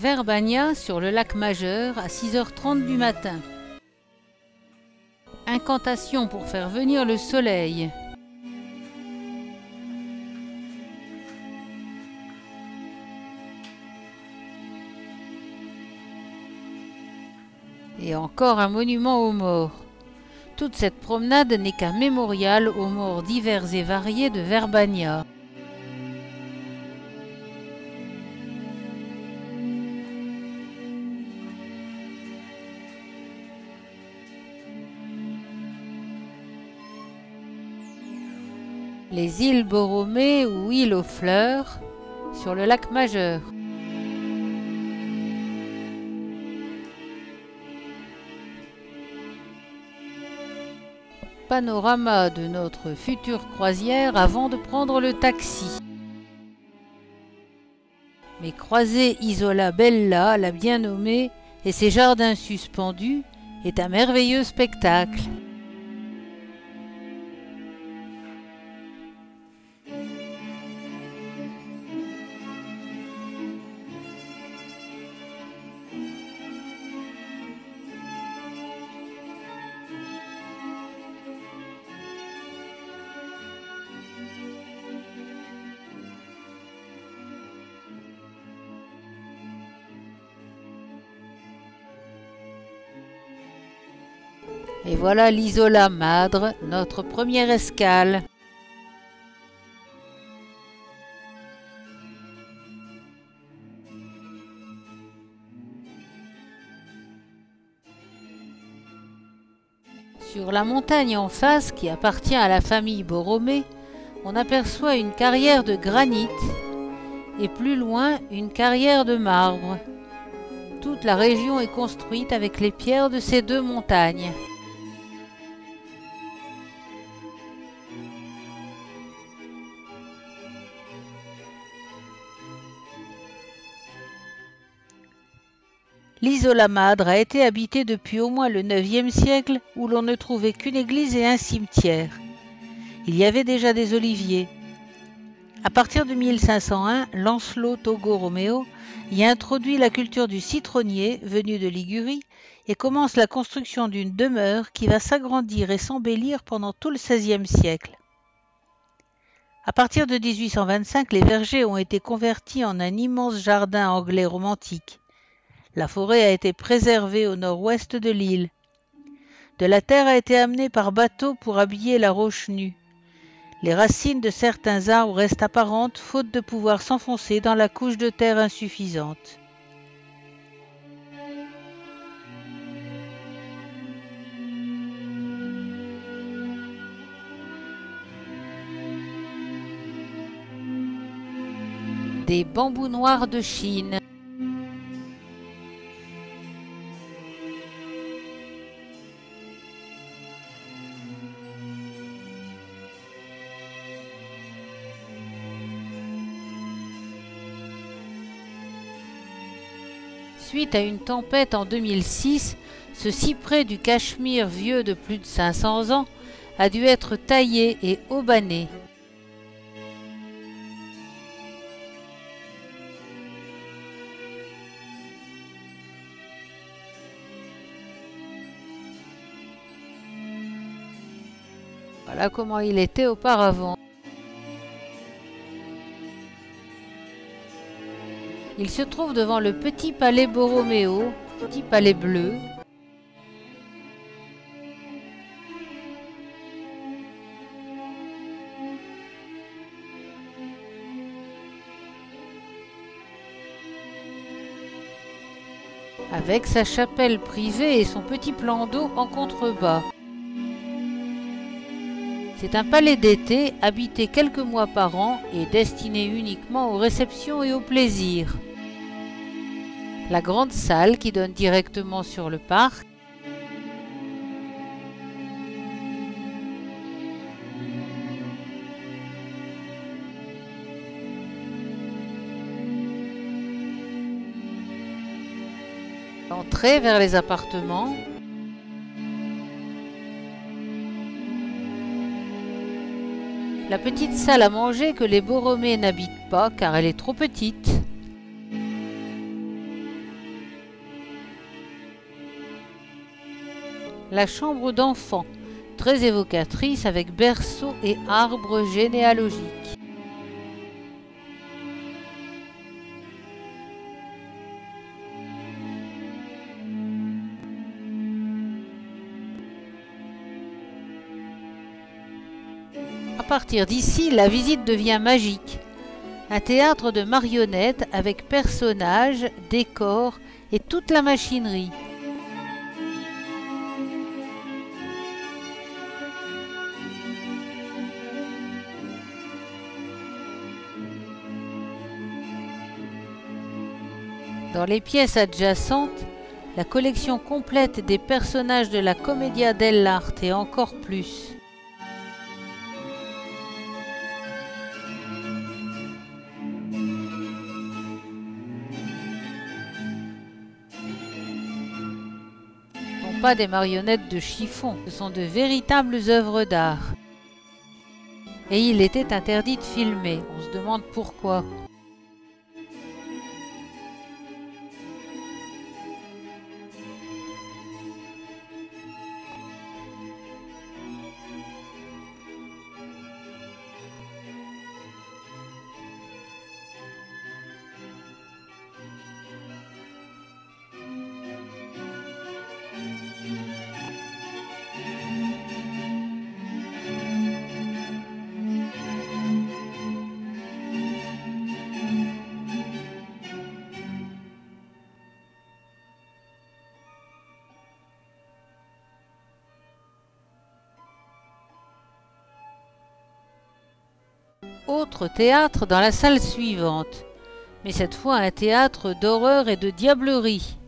Verbania sur le lac Majeur à 6h30 du matin. Incantation pour faire venir le soleil. Et encore un monument aux morts. Toute cette promenade n'est qu'un mémorial aux morts divers et variés de Verbania. Les îles Borromée ou îles aux fleurs sur le lac Majeur. Panorama de notre future croisière avant de prendre le taxi. Mais croiser Isola Bella, la bien nommée, et ses jardins suspendus est un merveilleux spectacle. Et voilà l'Isola Madre, notre première escale. Sur la montagne en face, qui appartient à la famille Borromée, on aperçoit une carrière de granit et plus loin une carrière de marbre. Toute la région est construite avec les pierres de ces deux montagnes. L'Isola Madre a été habitée depuis au moins le IXe siècle où l'on ne trouvait qu'une église et un cimetière. Il y avait déjà des oliviers. À partir de 1501, Lancelot Togo Romeo y introduit la culture du citronnier venu de Ligurie et commence la construction d'une demeure qui va s'agrandir et s'embellir pendant tout le XVIe siècle. À partir de 1825, les vergers ont été convertis en un immense jardin anglais romantique. La forêt a été préservée au nord-ouest de l'île. De la terre a été amenée par bateau pour habiller la roche nue. Les racines de certains arbres restent apparentes faute de pouvoir s'enfoncer dans la couche de terre insuffisante. Des bambous noirs de Chine. À une tempête en 2006, ce cyprès du Cachemire vieux de plus de 500 ans a dû être taillé et aubané. Voilà comment il était auparavant. Il se trouve devant le petit palais Borromeo, petit palais bleu. Avec sa chapelle privée et son petit plan d'eau en contrebas. C'est un palais d'été habité quelques mois par an et destiné uniquement aux réceptions et aux plaisirs la grande salle qui donne directement sur le parc, l'entrée vers les appartements, la petite salle à manger que les Borromées n'habitent pas car elle est trop petite. La chambre d'enfant, très évocatrice avec berceau et arbre généalogique. À partir d'ici, la visite devient magique. Un théâtre de marionnettes avec personnages, décors et toute la machinerie. Dans les pièces adjacentes, la collection complète des personnages de la Commedia dell'arte et encore plus. Non pas des marionnettes de chiffon, ce sont de véritables œuvres d'art. Et il était interdit de filmer, on se demande pourquoi. Autre théâtre dans la salle suivante, mais cette fois un théâtre d'horreur et de diablerie.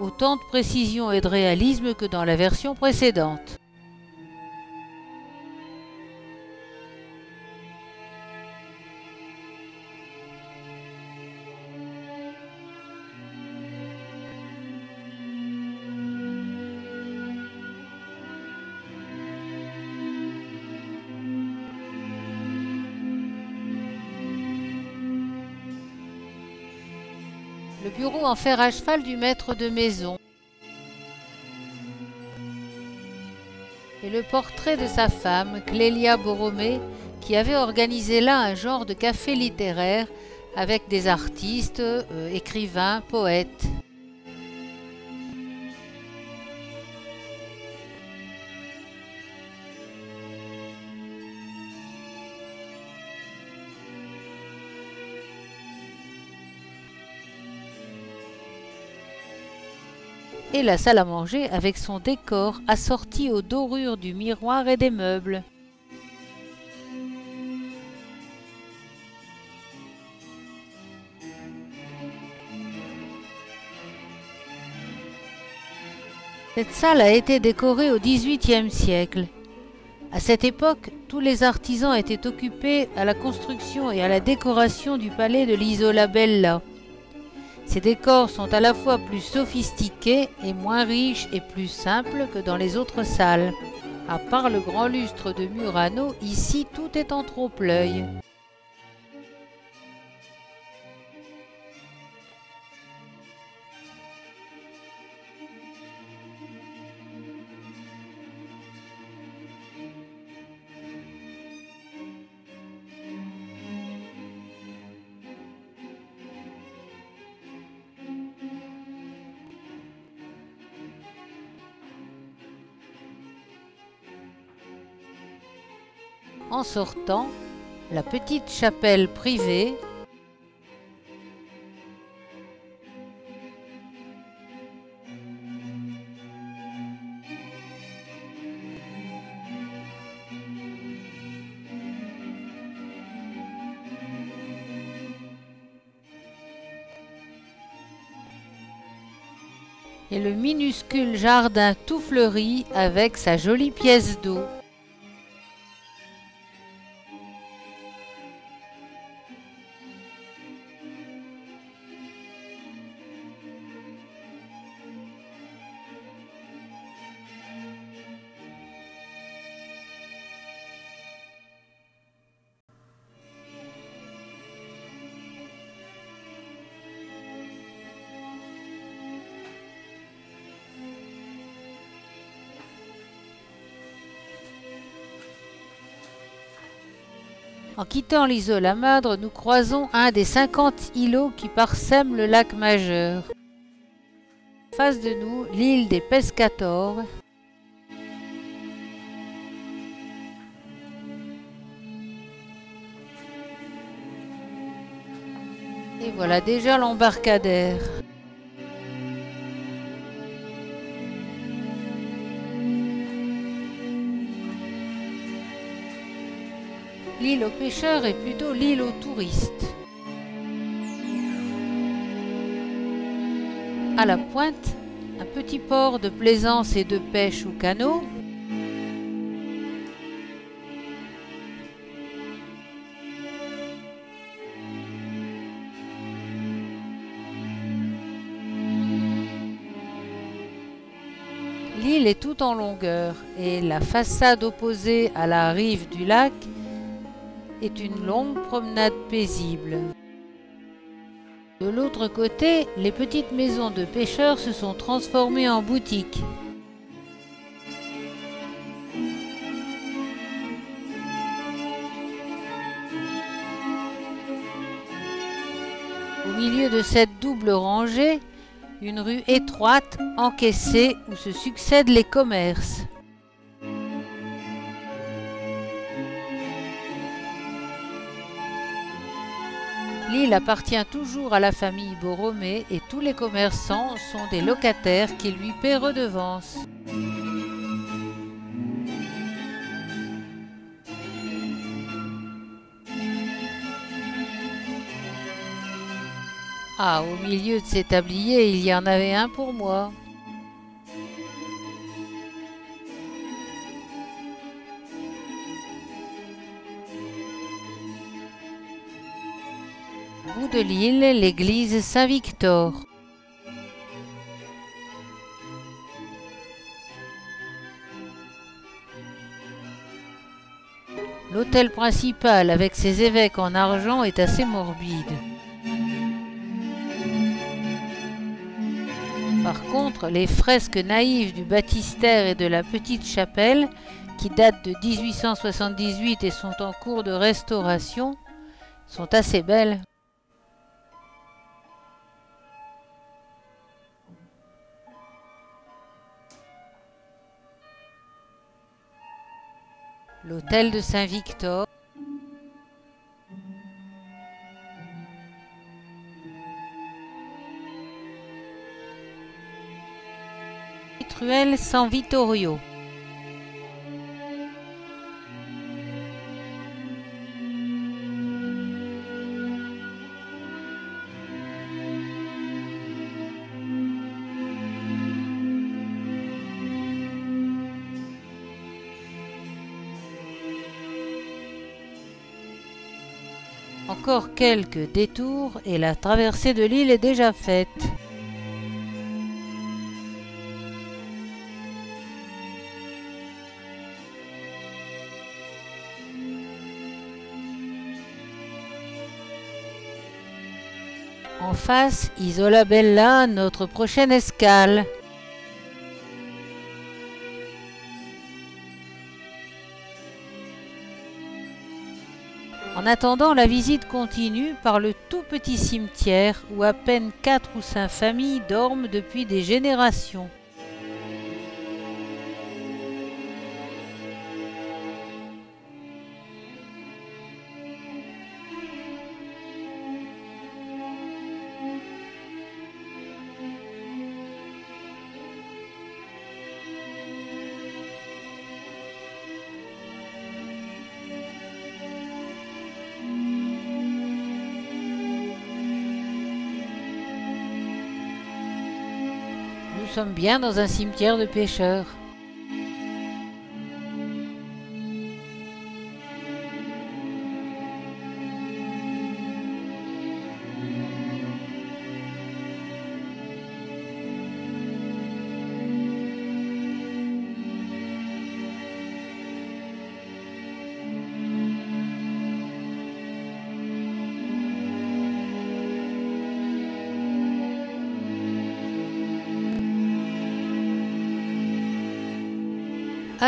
Autant de précision et de réalisme que dans la version précédente. Le bureau en fer à cheval du maître de maison et le portrait de sa femme, Clélia Borromée, qui avait organisé là un genre de café littéraire avec des artistes, euh, écrivains, poètes. Et la salle à manger avec son décor assorti aux dorures du miroir et des meubles. Cette salle a été décorée au XVIIIe siècle. À cette époque, tous les artisans étaient occupés à la construction et à la décoration du palais de l'Isola Bella. Ces décors sont à la fois plus sophistiqués et moins riches et plus simples que dans les autres salles. À part le grand lustre de Murano, ici tout est en trompe-l'œil. En sortant, la petite chapelle privée et le minuscule jardin tout fleuri avec sa jolie pièce d'eau. En quittant l'île la Madre, nous croisons un des 50 îlots qui parsèment le lac majeur. face de nous, l'île des Pescators. Et voilà déjà l'embarcadère. L'île aux pêcheurs est plutôt l'île aux touristes. À la pointe, un petit port de plaisance et de pêche au canot. L'île est tout en longueur et la façade opposée à la rive du lac est une longue promenade paisible. De l'autre côté, les petites maisons de pêcheurs se sont transformées en boutiques. Au milieu de cette double rangée, une rue étroite, encaissée, où se succèdent les commerces. L'île appartient toujours à la famille Borromée et tous les commerçants sont des locataires qui lui paient redevance. Ah, au milieu de ces tabliers, il y en avait un pour moi. Bout de l'île, l'église Saint-Victor. L'hôtel principal avec ses évêques en argent est assez morbide. Par contre, les fresques naïves du baptistère et de la petite chapelle, qui datent de 1878 et sont en cours de restauration, sont assez belles. L'hôtel de Saint-Victor. Truelle San Vittorio. Encore quelques détours et la traversée de l'île est déjà faite. En face, Isola Bella, notre prochaine escale. En attendant, la visite continue par le tout petit cimetière où à peine quatre ou cinq familles dorment depuis des générations. Nous sommes bien dans un cimetière de pêcheurs.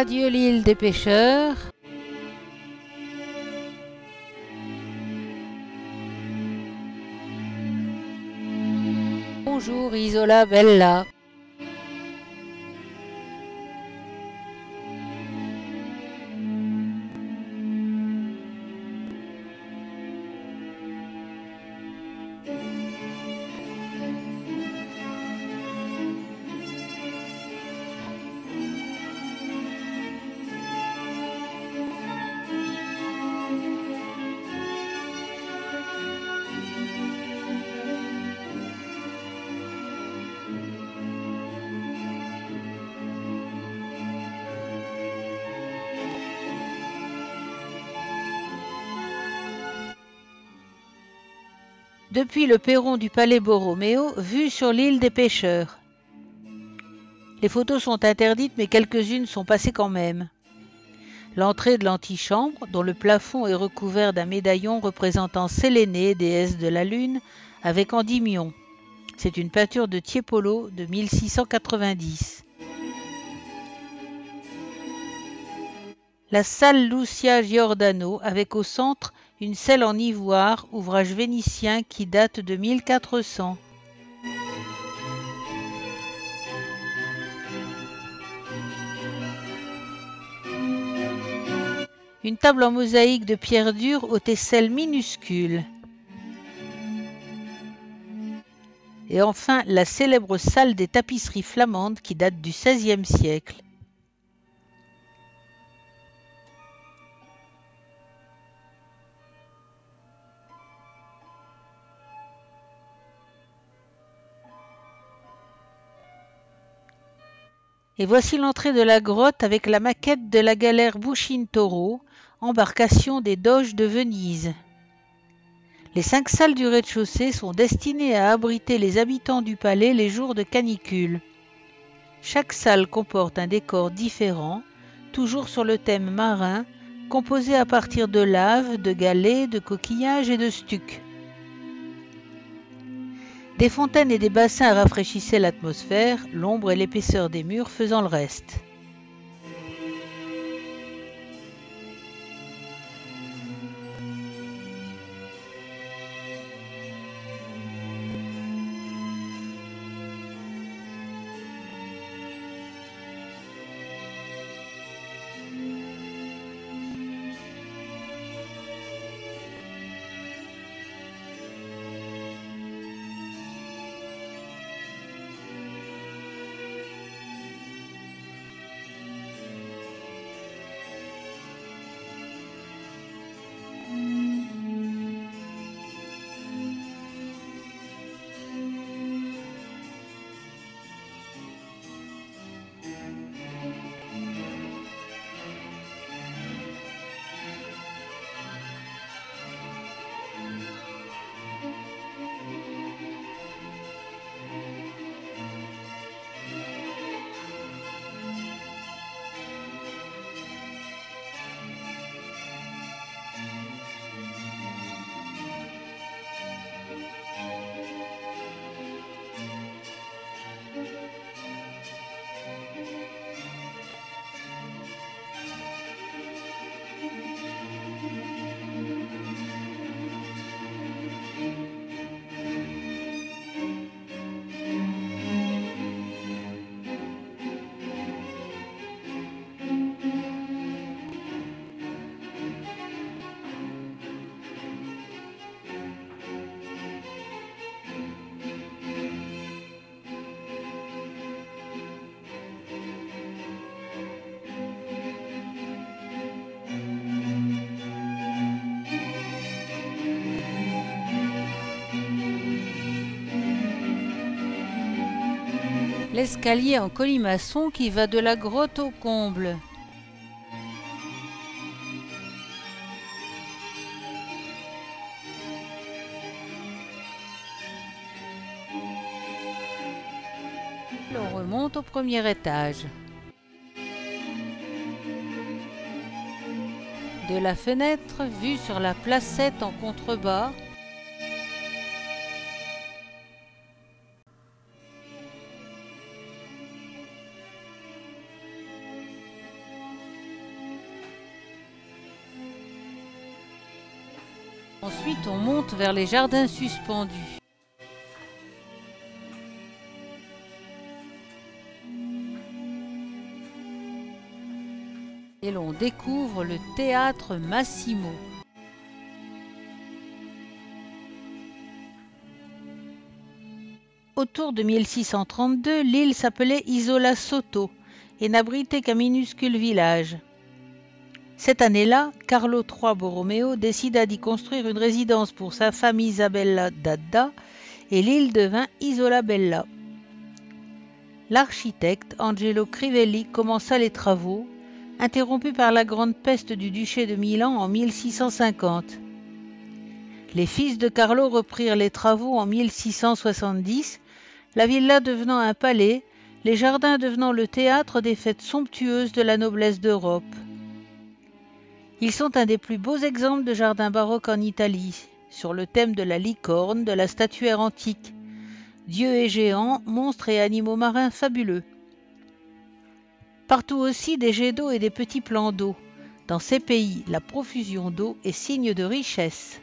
Adieu l'île des pêcheurs. Bonjour Isola Bella. Depuis le perron du palais Borromeo, vue sur l'île des pêcheurs. Les photos sont interdites, mais quelques-unes sont passées quand même. L'entrée de l'antichambre, dont le plafond est recouvert d'un médaillon représentant Sélénée, déesse de la lune, avec Endymion. C'est une peinture de Tiepolo de 1690. La salle Lucia Giordano, avec au centre une selle en ivoire, ouvrage vénitien qui date de 1400. Une table en mosaïque de pierre dure aux tesselles minuscules. Et enfin, la célèbre salle des tapisseries flamandes qui date du XVIe siècle. Et voici l'entrée de la grotte avec la maquette de la galère Bushintoro, embarcation des Doges de Venise. Les cinq salles du rez-de-chaussée sont destinées à abriter les habitants du palais les jours de canicule. Chaque salle comporte un décor différent, toujours sur le thème marin, composé à partir de lave, de galets, de coquillages et de stucs. Des fontaines et des bassins rafraîchissaient l'atmosphère, l'ombre et l'épaisseur des murs faisant le reste. L'escalier en colimaçon qui va de la grotte au comble. On remonte au premier étage. De la fenêtre, vue sur la placette en contrebas, on monte vers les jardins suspendus. Et l'on découvre le théâtre Massimo. Autour de 1632, l'île s'appelait Isola Soto et n'abritait qu'un minuscule village. Cette année-là, Carlo III Borromeo décida d'y construire une résidence pour sa femme Isabella d'Adda et l'île devint Isola Bella. L'architecte Angelo Crivelli commença les travaux, interrompus par la grande peste du duché de Milan en 1650. Les fils de Carlo reprirent les travaux en 1670, la villa devenant un palais, les jardins devenant le théâtre des fêtes somptueuses de la noblesse d'Europe. Ils sont un des plus beaux exemples de jardins baroques en Italie, sur le thème de la licorne, de la statuaire antique. Dieux et géants, monstres et animaux marins fabuleux. Partout aussi des jets d'eau et des petits plans d'eau. Dans ces pays, la profusion d'eau est signe de richesse.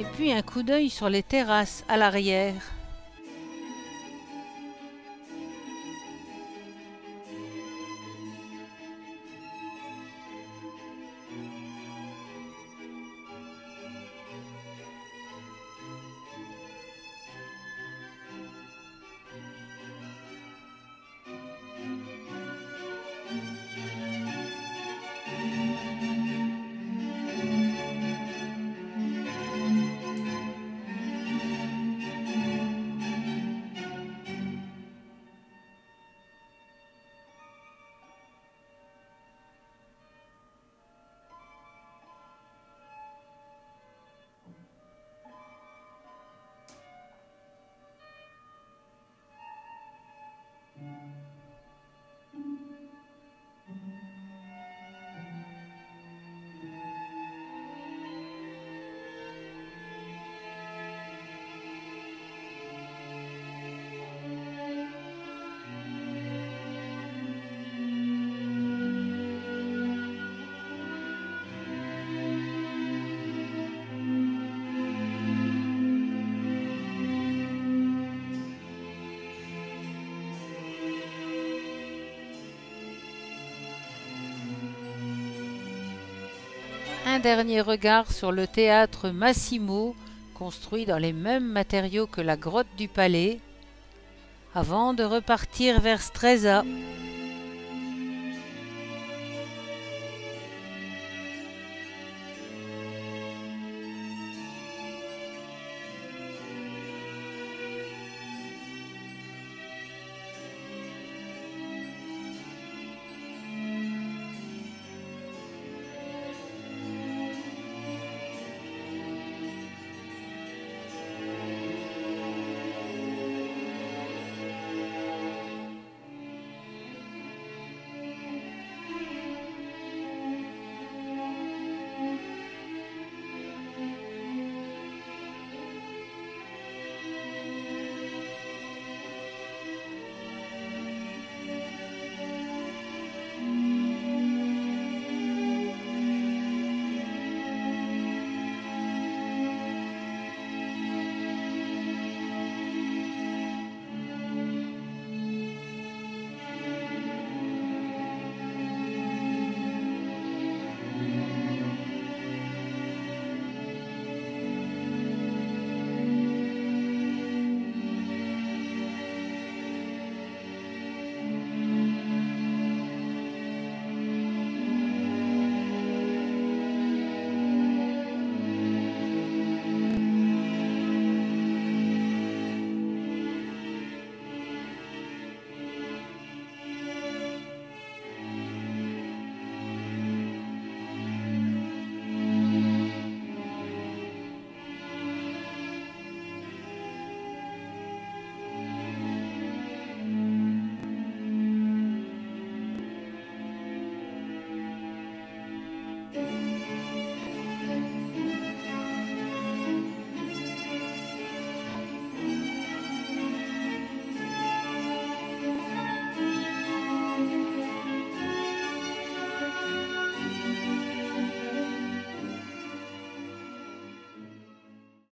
Et puis un coup d'œil sur les terrasses à l'arrière. Un dernier regard sur le théâtre Massimo, construit dans les mêmes matériaux que la grotte du palais, avant de repartir vers Stresa.